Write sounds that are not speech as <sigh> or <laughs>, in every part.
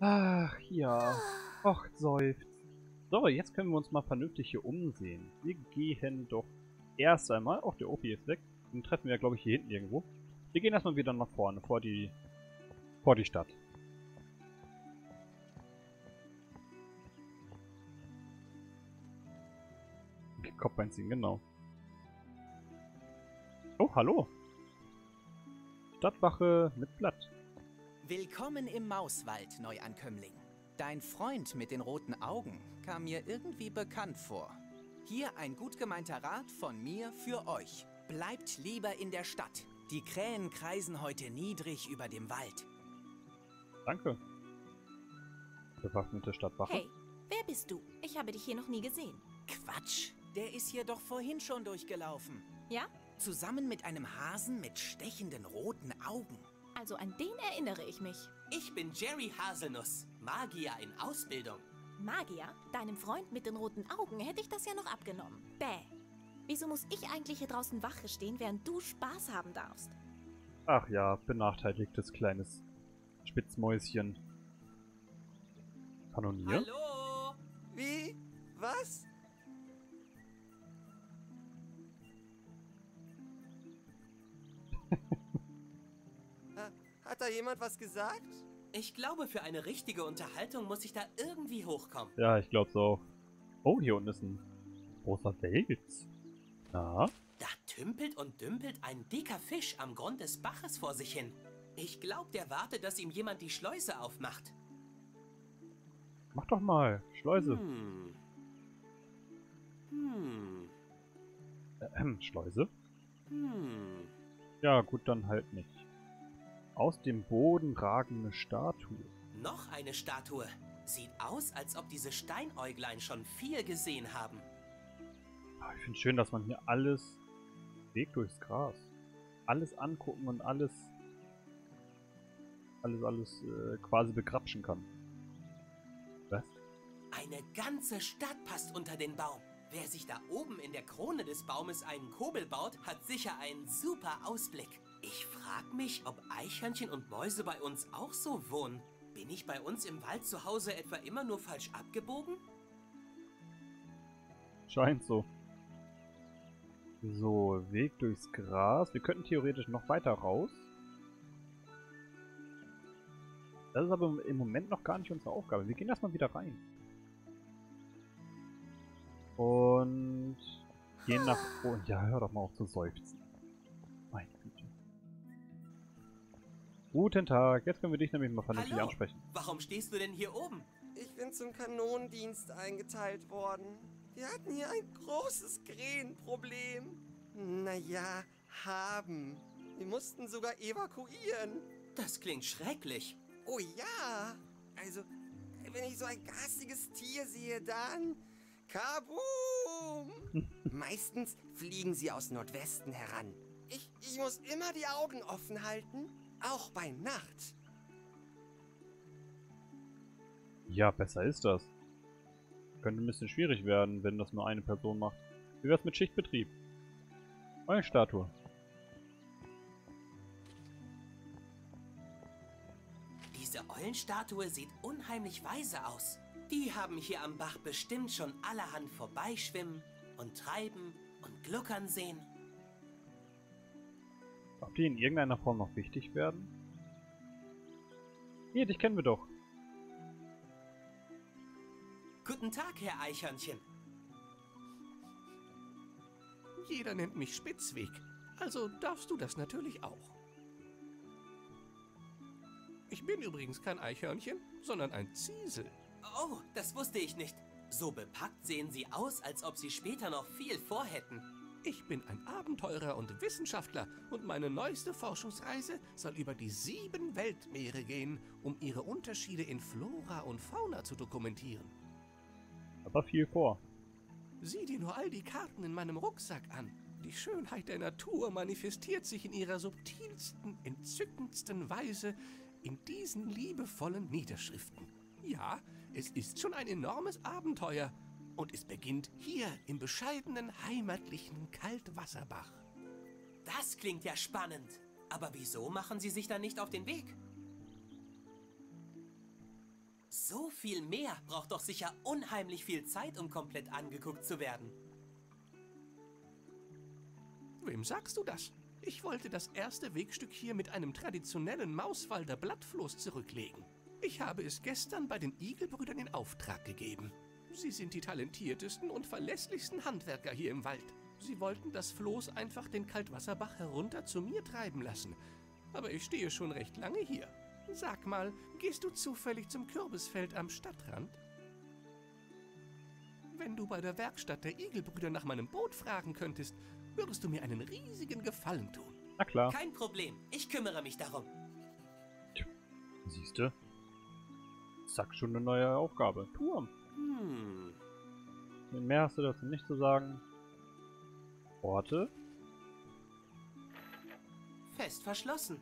Ach ja. Och, seufzt. So, jetzt können wir uns mal vernünftig hier umsehen. Wir gehen doch erst einmal, auch der OP ist weg, den treffen wir glaube ich hier hinten irgendwo. Wir gehen erstmal wieder nach vorne, vor die, vor die Stadt. Kopf einziehen, genau. Oh, hallo. Stadtwache mit Blatt. Willkommen im Mauswald, Neuankömmling. Dein Freund mit den roten Augen kam mir irgendwie bekannt vor. Hier ein gut gemeinter Rat von mir für euch. Bleibt lieber in der Stadt. Die Krähen kreisen heute niedrig über dem Wald. Danke. Bewaffnete Stadtwache. Hey, wer bist du? Ich habe dich hier noch nie gesehen. Quatsch, der ist hier doch vorhin schon durchgelaufen. Ja? Zusammen mit einem Hasen mit stechenden roten Augen. Also an den erinnere ich mich. Ich bin Jerry Haselnuss, Magier in Ausbildung. Magier, deinem Freund mit den roten Augen hätte ich das ja noch abgenommen. Bäh. Wieso muss ich eigentlich hier draußen Wache stehen, während du Spaß haben darfst? Ach ja, benachteiligtes kleines Spitzmäuschen. Kanonier? Hallo? Wie? Was? Hat da jemand was gesagt? Ich glaube, für eine richtige Unterhaltung muss ich da irgendwie hochkommen. Ja, ich glaube so. Oh, hier unten ist ein großer Wels. Na? Da tümpelt und dümpelt ein dicker Fisch am Grund des Baches vor sich hin. Ich glaube, der wartet, dass ihm jemand die Schleuse aufmacht. Mach doch mal. Schleuse. Hm. Hm. Ähm, <clears throat> Schleuse? Hm. Ja, gut, dann halt nicht. Aus dem Boden ragende Statue. Noch eine Statue. Sieht aus, als ob diese Steinäuglein schon viel gesehen haben. Ah, Ich finde schön, dass man hier alles Weg durchs Gras. Alles angucken und alles alles, alles äh, quasi begrapschen kann. Was? Eine ganze Stadt passt unter den Baum. Wer sich da oben in der Krone des Baumes einen Kobel baut, hat sicher einen super Ausblick. Ich frag mich, ob Eichhörnchen und Mäuse bei uns auch so wohnen. Bin ich bei uns im Wald zu Hause etwa immer nur falsch abgebogen? Scheint so. So, Weg durchs Gras. Wir könnten theoretisch noch weiter raus. Das ist aber im Moment noch gar nicht unsere Aufgabe. Wir gehen erstmal wieder rein. Und gehen nach... <gasps> Oh, ja, hör doch mal auf zu seufzen. Guten Tag. Jetzt können wir dich nämlich mal vernünftig Hallo? ansprechen. Warum stehst du denn hier oben? Ich bin zum Kanonendienst eingeteilt worden. Wir hatten hier ein großes Krähenproblem. Naja, haben. Wir mussten sogar evakuieren. Das klingt schrecklich. Oh ja. Also, wenn ich so ein garstiges Tier sehe, dann... Kaboom! <laughs> Meistens fliegen sie aus Nordwesten heran. Ich, ich muss immer die Augen offen halten, auch bei Nacht. Ja, besser ist das. Könnte ein bisschen schwierig werden, wenn das nur eine Person macht. Wie wär's mit Schichtbetrieb? Eine Statue. Diese Eulenstatue sieht unheimlich weise aus. Die haben hier am Bach bestimmt schon allerhand vorbeischwimmen und treiben und gluckern sehen. Ob die in irgendeiner Form noch wichtig werden? Hier, dich kennen wir doch. Guten Tag, Herr Eichhörnchen. Jeder nennt mich Spitzweg, also darfst du das natürlich auch. Ich bin übrigens kein Eichhörnchen, sondern ein Ziesel. Oh, das wusste ich nicht. So bepackt sehen Sie aus, als ob Sie später noch viel vorhätten. Ich bin ein Abenteurer und Wissenschaftler und meine neueste Forschungsreise soll über die sieben Weltmeere gehen, um ihre Unterschiede in Flora und Fauna zu dokumentieren. Aber viel vor. Sieh dir nur all die Karten in meinem Rucksack an. Die Schönheit der Natur manifestiert sich in ihrer subtilsten, entzückendsten Weise in diesen liebevollen Niederschriften. Ja, es ist schon ein enormes Abenteuer. Und es beginnt hier im bescheidenen, heimatlichen Kaltwasserbach. Das klingt ja spannend. Aber wieso machen Sie sich dann nicht auf den Weg? So viel mehr braucht doch sicher unheimlich viel Zeit, um komplett angeguckt zu werden. Wem sagst du das? Ich wollte das erste Wegstück hier mit einem traditionellen Mauswalder Blattfloß zurücklegen. Ich habe es gestern bei den Igelbrüdern in Auftrag gegeben. Sie sind die talentiertesten und verlässlichsten Handwerker hier im Wald. Sie wollten das Floß einfach den Kaltwasserbach herunter zu mir treiben lassen. Aber ich stehe schon recht lange hier. Sag mal, gehst du zufällig zum Kürbisfeld am Stadtrand? Wenn du bei der Werkstatt der Igelbrüder nach meinem Boot fragen könntest, würdest du mir einen riesigen Gefallen tun. Na klar. Kein Problem, ich kümmere mich darum. Siehste. Zack, schon eine neue Aufgabe. Turm. Hm, Mehr hast du dazu nicht zu sagen. Orte. fest verschlossen.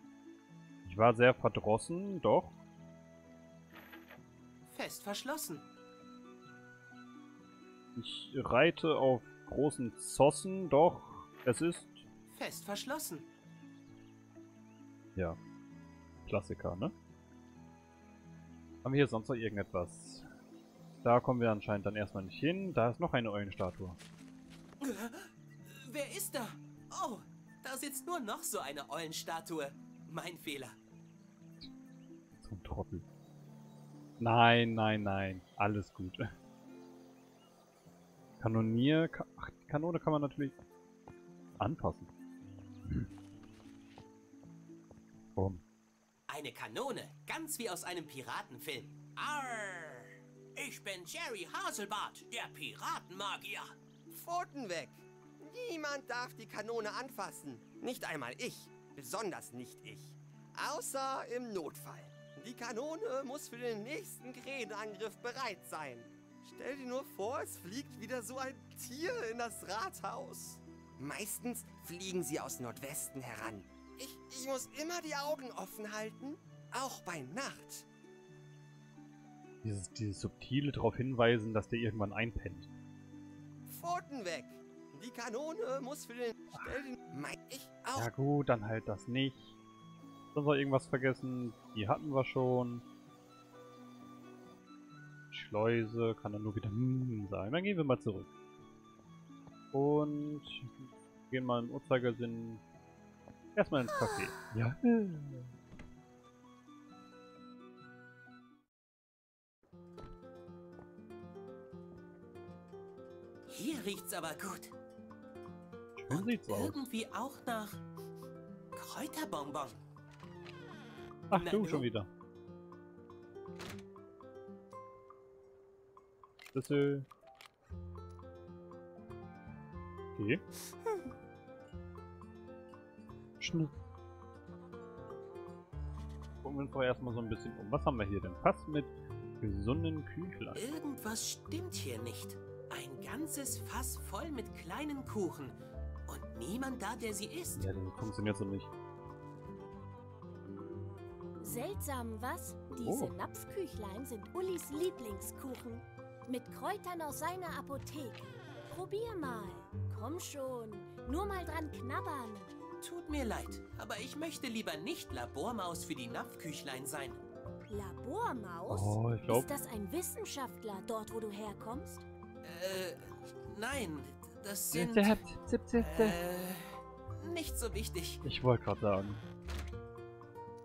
Ich war sehr verdrossen, doch. Fest verschlossen. Ich reite auf großen Zossen, doch. Es ist. Fest verschlossen. Ja. Klassiker, ne? Haben wir hier sonst noch irgendetwas? Da kommen wir anscheinend dann erstmal nicht hin. Da ist noch eine Eulenstatue. Wer ist da? Oh, da sitzt nur noch so eine Eulenstatue. Mein Fehler. So ein Trottel. Nein, nein, nein. Alles gut. Kanonier... Ka Ach, die Kanone kann man natürlich anpassen. Hm. Eine Kanone, ganz wie aus einem Piratenfilm. Arr! Ich bin Jerry Haselbart, der Piratenmagier. Pfoten weg! Niemand darf die Kanone anfassen. Nicht einmal ich. Besonders nicht ich. Außer im Notfall. Die Kanone muss für den nächsten Krähenangriff bereit sein. Stell dir nur vor, es fliegt wieder so ein Tier in das Rathaus. Meistens fliegen sie aus Nordwesten heran. Ich, ich muss immer die Augen offen halten, auch bei Nacht. Dieses, dieses subtile darauf hinweisen, dass der irgendwann einpennt. Pfoten weg! Die Kanone muss für den... Stell. Mein, ich auch... Ja gut, dann halt das nicht. Sonst noch irgendwas vergessen. Die hatten wir schon. Schleuse kann dann nur wieder hm sein. Dann gehen wir mal zurück. Und gehen mal im Uhrzeigersinn erstmal ins Café. <gasps> Ja. Hier riecht's aber gut. Aus. Irgendwie auch nach Kräuterbonbon. Ach Na du, schon wieder. Schlüssel. Okay. Schnitt. Gucken wir uns doch erstmal so ein bisschen um. Was haben wir hier denn? Pass mit gesunden Küchlein. Irgendwas stimmt hier nicht. Ein ganzes Fass voll mit kleinen Kuchen. Und niemand da, der sie isst. Ja, das funktioniert so nicht. Seltsam, was? Diese Oh. Napfküchlein sind Ullis Lieblingskuchen. Mit Kräutern aus seiner Apotheke. Probier mal. Komm schon. Nur mal dran knabbern. Tut mir leid, aber ich möchte lieber nicht Labormaus für die Napfküchlein sein. Labormaus? Oh, ich glaube, Ist das ein Wissenschaftler dort, wo du herkommst? Äh, nein, das sind... äh, Äh, nicht so wichtig. ich wollte gerade sagen.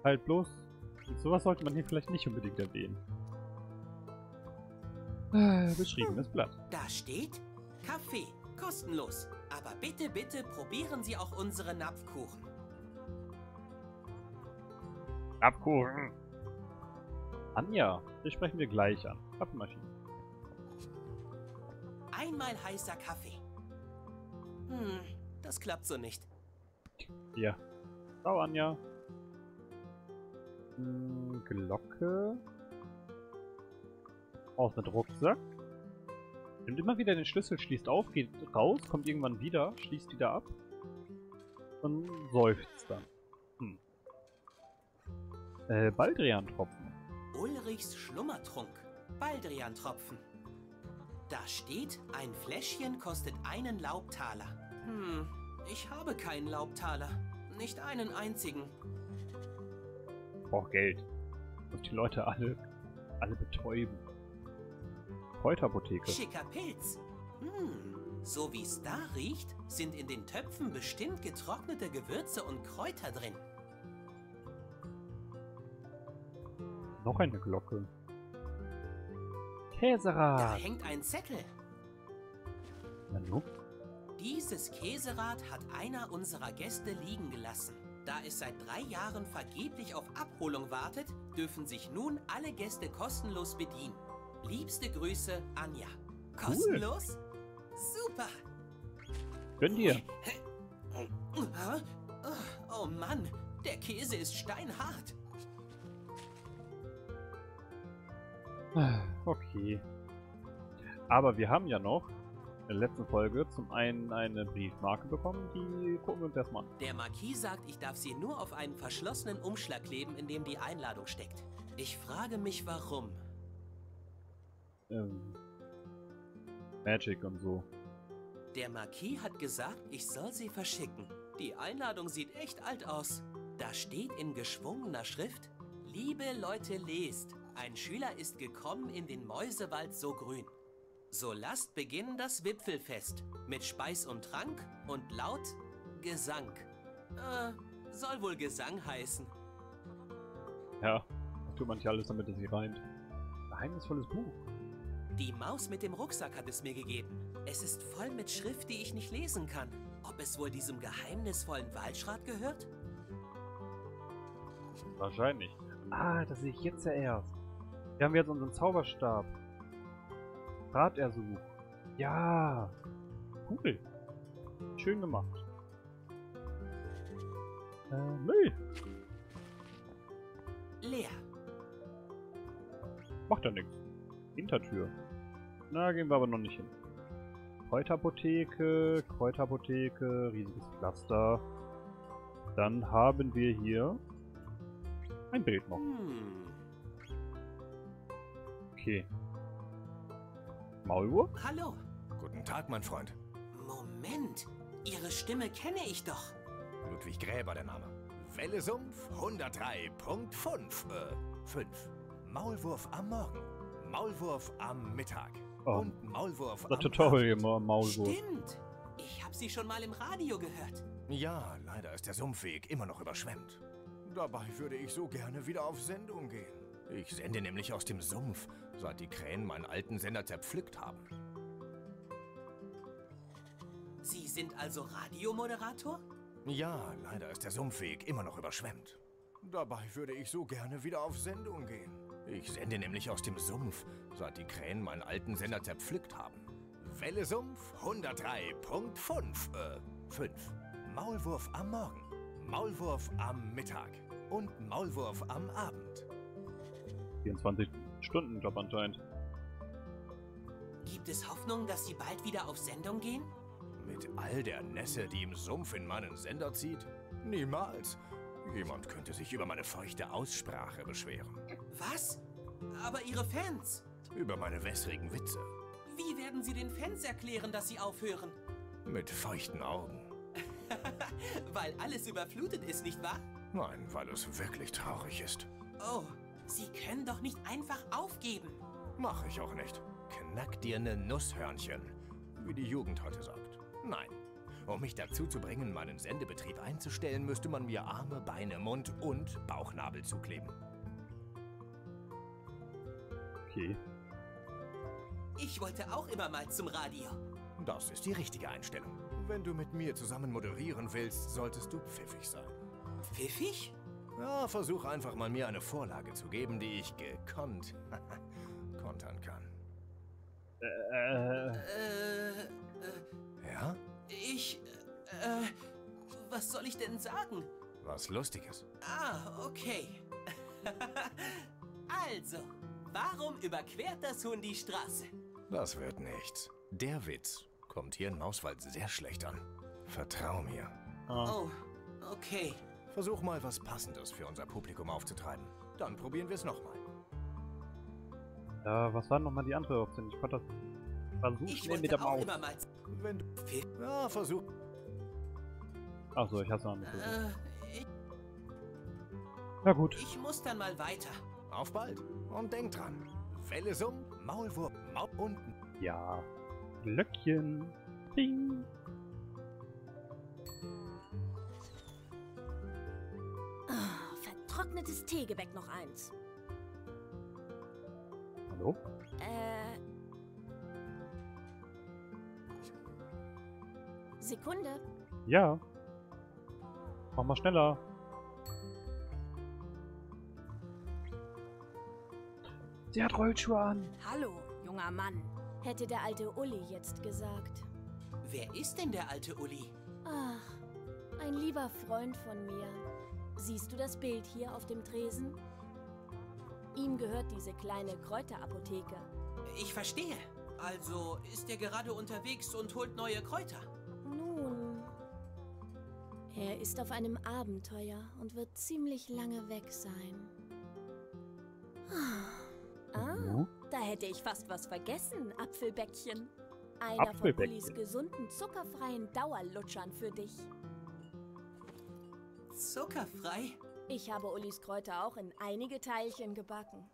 Halt bloß, sowas sollte man hier vielleicht nicht unbedingt erwähnen. Äh, Beschriebenes Blatt. Da steht Kaffee, kostenlos. Aber bitte, bitte probieren Sie auch unsere Napfkuchen. Abkuchen. Anja, das sprechen wir gleich an. Kaffeemaschine. Einmal heißer Kaffee. Hm, das klappt so nicht. Hier. Ciao, Anja. Hm, Glocke. Aus mit Rucksack. Nimmt immer wieder den Schlüssel, schließt auf, geht raus, kommt irgendwann wieder, schließt wieder ab. Und seufzt dann. Hm. Äh, Baldrian-Tropfen. Ulrichs Schlummertrunk. Baldrian-Tropfen. Da steht, ein Fläschchen kostet einen Laubtaler. Hm, ich habe keinen Laubtaler. Nicht einen einzigen. Braucht Geld. Und die Leute alle alle betäuben. Kräuterapotheke. Schicker Pilz. Hm, so wie es da riecht, sind in den Töpfen bestimmt getrocknete Gewürze und Kräuter drin. Noch eine Glocke. Da Käserad. hängt ein Zettel. Nanu? Dieses Käserad hat einer unserer Gäste liegen gelassen. Da es seit drei Jahren vergeblich auf Abholung wartet, dürfen sich nun alle Gäste kostenlos bedienen. Liebste Grüße, Anja. Kostenlos? Super! Gönn dir. Hä? Oh Mann, der Käse ist steinhart. Okay. Aber wir haben ja noch in der letzten Folge zum einen eine Briefmarke bekommen, die gucken wir uns erstmal an. Der Marquis sagt, ich darf sie nur auf einen verschlossenen Umschlag kleben, in dem die Einladung steckt. Ich frage mich, warum. Ähm, Magic und so. Der Marquis hat gesagt, ich soll sie verschicken. Die Einladung sieht echt alt aus. Da steht in geschwungener Schrift, Liebe Leute, lest. Ein Schüler ist gekommen in den Mäusewald so grün. So lasst beginnen das Wipfelfest mit Speis und Trank und laut Gesang. Äh, soll wohl Gesang heißen. Ja, das tut man nicht alles, damit es sich reimt. Geheimnisvolles Buch. Die Maus mit dem Rucksack hat es mir gegeben. Es ist voll mit Schrift, die ich nicht lesen kann. Ob es wohl diesem geheimnisvollen Waldschrat gehört? Wahrscheinlich. Ah, das sehe ich jetzt ja erst. Wir haben jetzt unseren Zauberstab. Ratersuch. Ja. Cool. Schön gemacht. Äh, Müll. Leer. Macht ja nichts. Hintertür. Na, gehen wir aber noch nicht hin. Kräuterapotheke, Kräuterapotheke, riesiges Pflaster. Dann haben wir hier ein Bild noch. Hm. Okay. Maulwurf? Hallo. Guten Tag, mein Freund. Moment. Ihre Stimme kenne ich doch. Ludwig Gräber der Name. Wellesumpf 103.5. Äh, 5. Maulwurf am Morgen. Maulwurf am Mittag. Oh. Und Maulwurf Das am Tutorial Ma- Maulwurf. Stimmt. Ich habe sie schon mal im Radio gehört. Ja, leider ist der Sumpfweg immer noch überschwemmt. Dabei würde ich so gerne wieder auf Sendung gehen. Ich sende nämlich aus dem Sumpf, seit die Krähen meinen alten Sender zerpflückt haben. Sie sind also Radiomoderator? Ja, leider ist der Sumpfweg immer noch überschwemmt. Dabei würde ich so gerne wieder auf Sendung gehen. Ich sende nämlich aus dem Sumpf, seit die Krähen meinen alten Sender zerpflückt haben. Welle Sumpf 103.5. Äh, 5. Maulwurf am Morgen. Maulwurf am Mittag. Und Maulwurf am Abend. 24 Stunden Job anscheinend. Gibt es Hoffnung, dass Sie bald wieder auf Sendung gehen? Mit all der Nässe, die im Sumpf in meinen Sender zieht? Niemals. Jemand könnte sich über meine feuchte Aussprache beschweren. Was? Aber Ihre Fans? Über meine wässrigen Witze. Wie werden Sie den Fans erklären, dass Sie aufhören? Mit feuchten Augen. <laughs> Weil alles überflutet ist, nicht wahr? Nein, weil es wirklich traurig ist. Oh, Sie können doch nicht einfach aufgeben. Mach ich auch nicht. Knack dir ne Nusshörnchen, wie die Jugend heute sagt. Nein. Um mich dazu zu bringen, meinen Sendebetrieb einzustellen, müsste man mir Arme, Beine, Mund und Bauchnabel zukleben. Okay. Ich wollte auch immer mal zum Radio. Das ist die richtige Einstellung. Wenn du mit mir zusammen moderieren willst, solltest du pfiffig sein. Pfiffig? Ja, versuch einfach mal mir eine Vorlage zu geben, die ich gekonnt <laughs> kontern kann. Äh, Äh, Ja? ich, äh, was soll ich denn sagen? Was Lustiges. Ah, okay. <laughs> also, warum überquert das Huhn die Straße? Das wird nichts. Der Witz kommt hier in Mauswald sehr schlecht an. Vertrau mir. Oh, okay. Versuch mal was Passendes für unser Publikum aufzutreiben. Dann probieren wir es nochmal. äh, was war nochmal die andere Option? Ich konnte das. War so Ich schnell mit der Maus. immer mal... Wenn du. Ja, versuch. Achso, ich hab's noch nicht. Äh, ich, Na gut. ich muss dann mal weiter. Auf bald. Und denk dran. Welle summen, Maulwurf, Maul unten. Ja. Glöckchen. Ping. Vertrocknetes Teegebäck noch eins. Hallo? Äh. Sekunde. Ja. Mach mal schneller. Sie hat Rollschuhe an. Hallo, junger Mann. Hätte der alte Uli jetzt gesagt. Wer ist denn der alte Uli? Ach, ein lieber Freund von mir. Siehst du das Bild hier auf dem Tresen? Ihm gehört diese kleine Kräuterapotheke. Ich verstehe. Also ist er gerade unterwegs und holt neue Kräuter. Nun, er ist auf einem Abenteuer und wird ziemlich lange weg sein. Ah, da hätte ich fast was vergessen, Apfelbäckchen. Einer von Apfelbäckchen. Ulis gesunden, zuckerfreien Dauerlutschern für dich. Zuckerfrei? Ich habe Ulis Kräuter auch in einige Teilchen gebacken.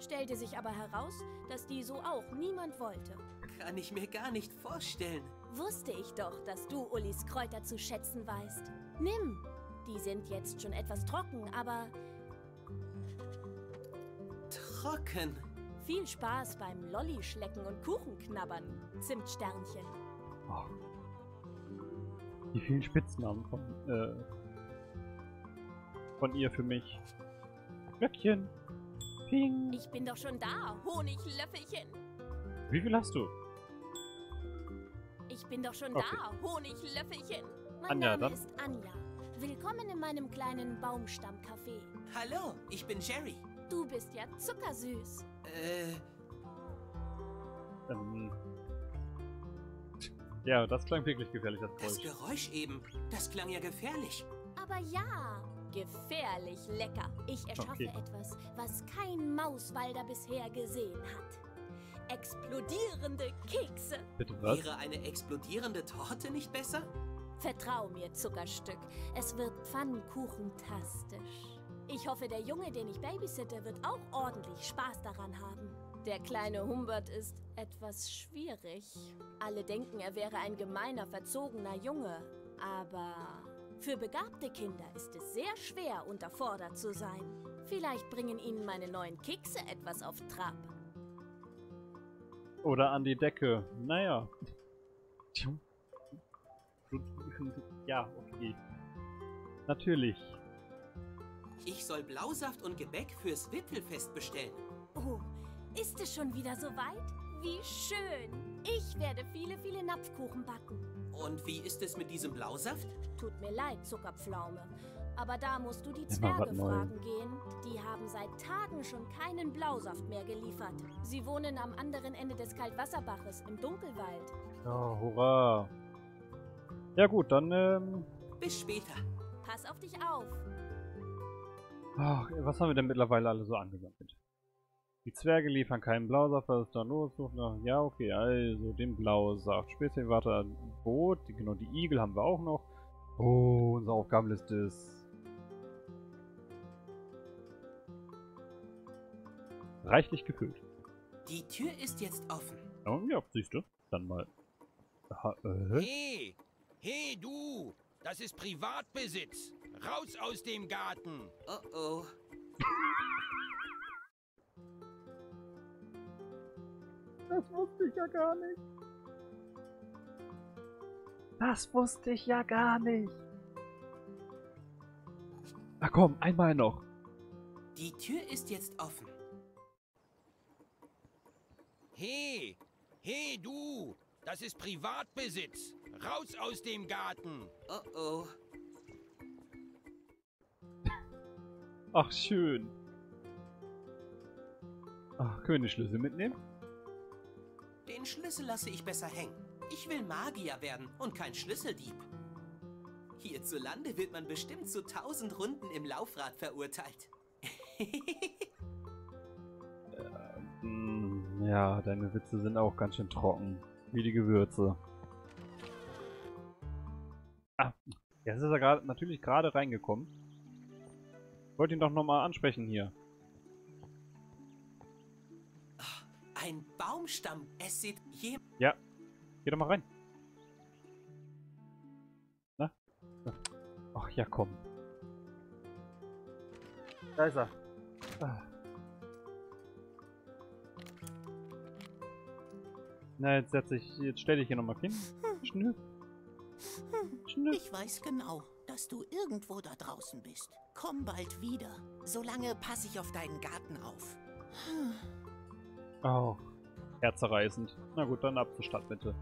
Stellte sich aber heraus, dass die so auch niemand wollte. Kann ich mir gar nicht vorstellen. Wusste ich doch, dass du Ulis Kräuter zu schätzen weißt. Nimm! Die sind jetzt schon etwas trocken, aber Trocken. viel Spaß beim Lollischlecken und Kuchenknabbern, Zimtsternchen. Ach. Die vielen Spitznamen von, äh, von ihr für mich. Glöckchen. Ping. Ich bin doch schon da, Honiglöffelchen. Wie viel hast du? Ich bin doch schon Okay. da, Honiglöffelchen. Mein Anja, Name dann. ist Anja. Willkommen in meinem kleinen Baumstammcafé. Hallo, ich bin Jerry. Du bist ja zuckersüß. Äh, Ähm. Ja, das klang wirklich gefährlich, das das Geräusch. Geräusch eben, das klang ja gefährlich. Aber ja, gefährlich lecker. Ich erschaffe Okay. etwas, was kein Mauswalder bisher gesehen hat. Explodierende Kekse. Bitte was? Wäre eine explodierende Torte nicht besser? Vertrau mir, Zuckerstück. Es wird pfannkuchentastisch. Ich hoffe, der Junge, den ich babysitte, wird auch ordentlich Spaß daran haben. Der kleine Humbert ist etwas schwierig. Alle denken, er wäre ein gemeiner, verzogener Junge. Aber für begabte Kinder ist es sehr schwer, unterfordert zu sein. Vielleicht bringen Ihnen meine neuen Kekse etwas auf Trab. Oder an die Decke. Naja. Ja, okay. Natürlich. Ich soll Blausaft und Gebäck fürs Wipfelfest bestellen. Oh, ist es schon wieder so weit? Wie schön! Ich werde viele, viele Napfkuchen backen. Und wie ist es mit diesem Blausaft? Tut mir leid, Zuckerpflaume. Aber da musst du die Zwerge fragen gehen. Die haben seit Tagen schon keinen Blausaft mehr geliefert. Sie wohnen am anderen Ende des Kaltwasserbaches im Dunkelwald. Ja, hurra. Ja gut, dann, ähm... Bis später. Pass auf dich auf. Ach, was haben wir denn mittlerweile alle so angesammelt? Die Zwerge liefern keinen Blausaft, was ist da los? Sucht nach- Ja, okay, also den Blausaft. Spezialwarte Boot, die, genau, die Igel haben wir auch noch. Oh, unsere Aufgabenliste ist... reichlich gefüllt. Die Tür ist jetzt offen. Ja, ja siehst du. Dann mal... Aha, äh, Hey, hey du, das ist Privatbesitz. Raus aus dem Garten. Oh oh. <laughs> Das wusste ich ja gar nicht. Das wusste ich ja gar nicht. Na komm, einmal noch. Die Tür ist jetzt offen. Hey, hey du, das ist Privatbesitz. Raus aus dem Garten. Oh oh. Ach, schön. Ach, können wir den Schlüssel mitnehmen? Den Schlüssel lasse ich besser hängen. Ich will Magier werden und kein Schlüsseldieb. Hierzulande wird man bestimmt zu tausend Runden im Laufrad verurteilt. <laughs> Ja, deine Witze sind auch ganz schön trocken. Wie die Gewürze. Ah, jetzt ist er gerade natürlich gerade reingekommen. Ich wollte ihn doch nochmal ansprechen hier. Baumstamm. Es sieht je... Ja. Geh doch mal rein. Na? Ach ja, komm. Da ist er. Ah. Na, jetzt setz ich, jetzt stell dich hier nochmal hin. Schnüff. Schnüff. Ich weiß genau, dass du irgendwo da draußen bist. Komm bald wieder. Solange passe ich auf deinen Garten auf. Oh. Herzerreißend. Na gut, dann ab zur Stadtmitte.